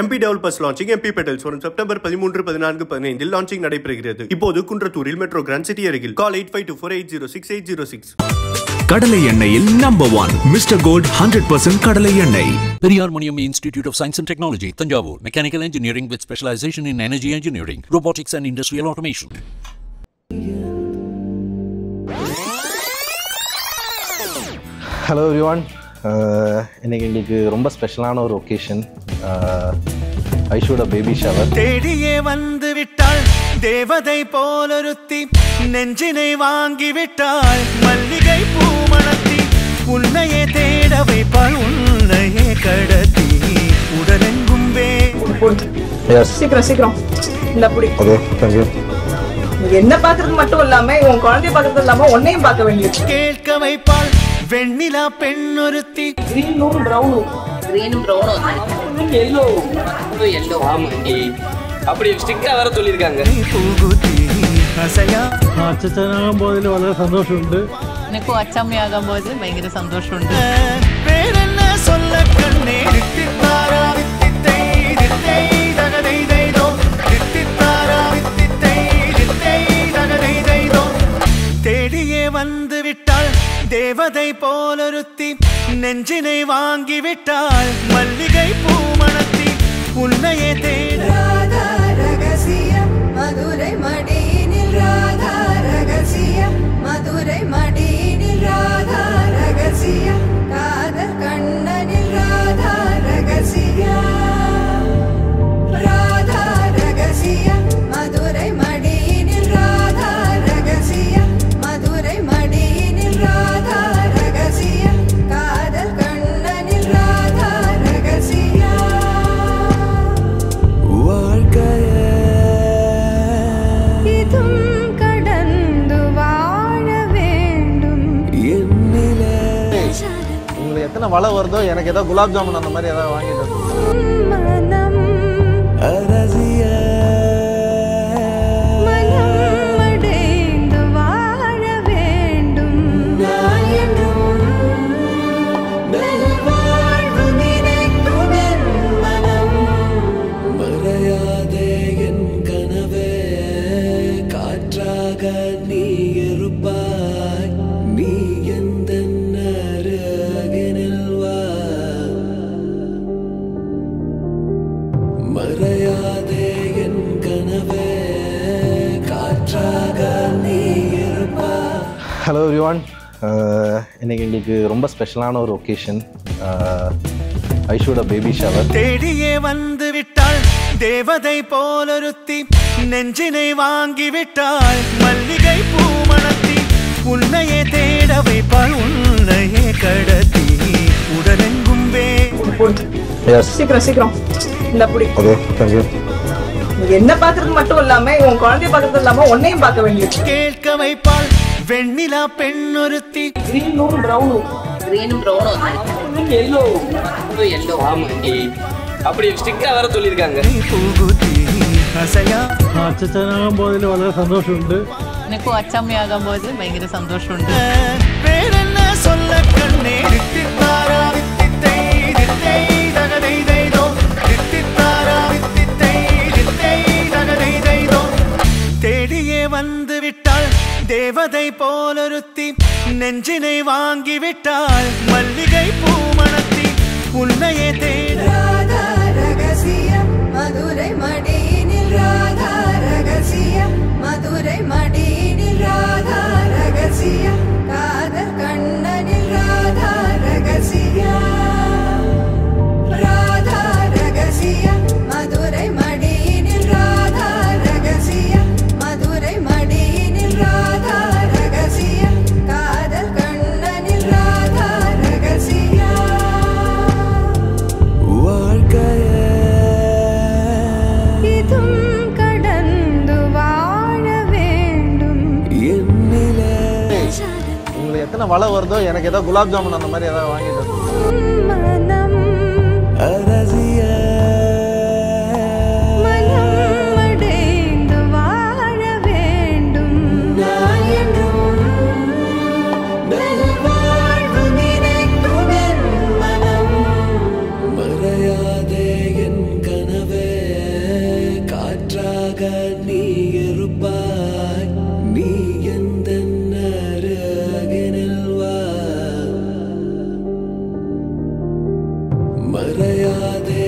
MP developers launching MP petals வரும் September பதிமூன்று பதினான்கு பதினைந்தில் லான்ச்சிங் நடைபெறுகிறது. இப்போது குன்றத்தூரில் மெட்ரோ கிராண்ட் சிட்டி அருகில். Call eight five two four eight zero six eight zero six கடலை எண்ணெயில் number one mister gold hundred percent கடலை எண்ணெய். Periyar Maniam Institute of Science and Technology, Tanjavur. Mechanical Engineering with specialization in energy engineering, robotics and industrial automation. Hello everyone இன்னைக்கு எங்களுக்கு ரொம்ப ஸ்பெஷலான ஒரு occasion ஐஷோட baby shower தேடியே வந்து விட்டாள் தேவதை போலொருத்தி நெஞ்சினை வாங்கி விட்டாள் மல்லிகை பூமணத்தி உன்னையே தேட வைப்பாள் உன்னையே கடத்தி உடலெங்கும் வே. எஸ் சீக்கிரம் சீக்கிரம். இந்த புடி. ஓகே தேங்க்யூ நீ என்ன பாக்குறது மட்டும் இல்லாம உன் குழந்தைய பாக்குறது இல்லாம உன்னையும் பார்க்க வேண்டியது. கேட்க வைப்பாள் வெண்ணிலா பெண்ணொருத்தி. கிரீனும் பிரவுனும் கிரீனும் ப்ரௌனும் எல்லோ எல்லோ ஆமாண்டி அப்படி ஸ்ட்ரிக்டா வேற சொல்லியிருக்காங்க പൂകുത്തി അസയാ അച്ഛനാകുമ്പോൾ വളരെ സന്തോഷമുണ്ട് എനിക്കും അച്ചമ്മയാകുമ്പോൾ ഭയങ്കര സന്തോഷമുണ്ട് தேவதை போலொருத்தி நெஞ்சினை வாங்கி மல்லிகை பூ மணத்தி உன்னையே தேட. ரகசியம் மதுரை மடியினில் உங்களுக்கு எத்தனை வலை வருதோ எனக்கு ஏதோ குலாப் ஜாமுன் அந்த மாதிரி ஏதாவது வாங்கிட்டு ஹலோ எவ்ரிவான் இன்னைக்கு எங்களுக்கு ரொம்ப ஸ்பெஷலான ஒரு ஒகேஷன் ஐஷோட பேபி ஷவர் தேடியே வந்து விட்டாள் தேவதை போலொருத்தி நெஞ்சினை வாங்கி விட்டாள் மல்லிகை பூமணத்தி உன்னையே தேட வைப்பாள் உன்னையே கடத்தி. உடலெங்கும் வே எஸ் சீக்கிரம் சீக்கிரம். இந்த புடி. ஓகே தேங்க்யூ நீ என்ன பாக்குறது மட்டும் இல்லாம உன் குழந்தைய பாக்குறது இல்லாம உன்னையும் பார்க்க வேண்டியது. கேட்க வைப்பாள் வெண்ணிலா பெண்ணொருத்தி கிரீனும் பிரவுனும் கிரீனும் ப்ரௌனும் எல்லோ எல்லோ ஆமாண்டி அப்படி ஸ்ட்ரிக்டா வேற சொல்லியிருக்காங்க പൂകുത്തി അസയാ അച്ഛനാകുമ്പോൾ വളരെ സന്തോഷമുണ്ട് എനിക്കും അച്ചമ്മയാകുമ്പോൾ ഭയങ്കര സന്തോഷമുണ്ട് പേരെന്ന சொல்ல கண்ணே தேவதை போலொருத்தி நெஞ்சினை வாங்கிவிட்டாள். மல்லிகை எத்தனை வலை வருதோ எனக்கு ஏதோ குலாப் ஜாமுன் அந்த மாதிரி ஏதாவது வாங்கிட்டு மனம் வா மறையாதே